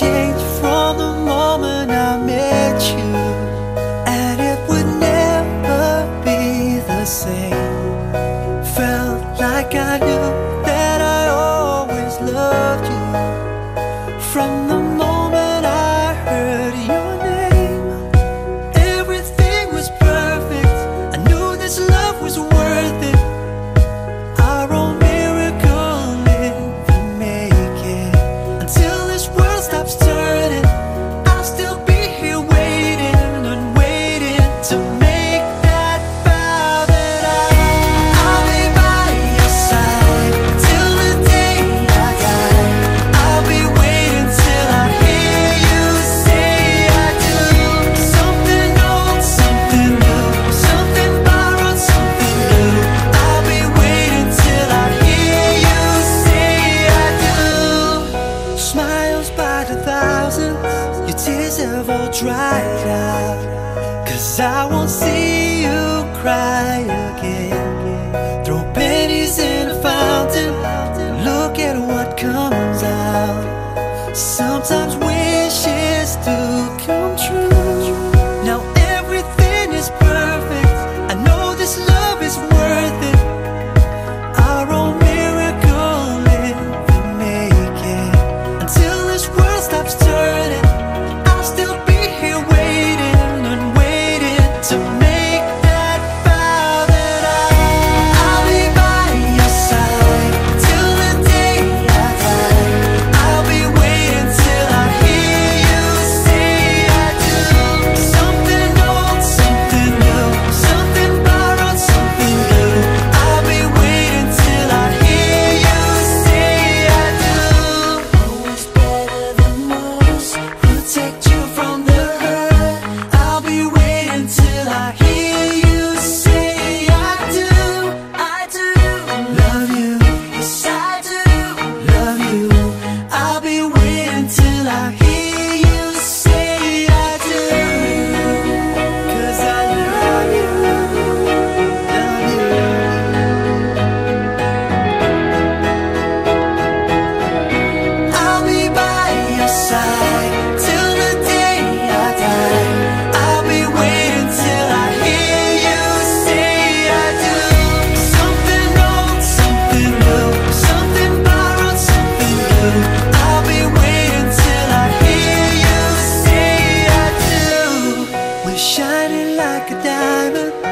changed from the moment I met you, and it would never be the same. Felt like I. myself all dried. Cause I won't see you cry again. like a diamond.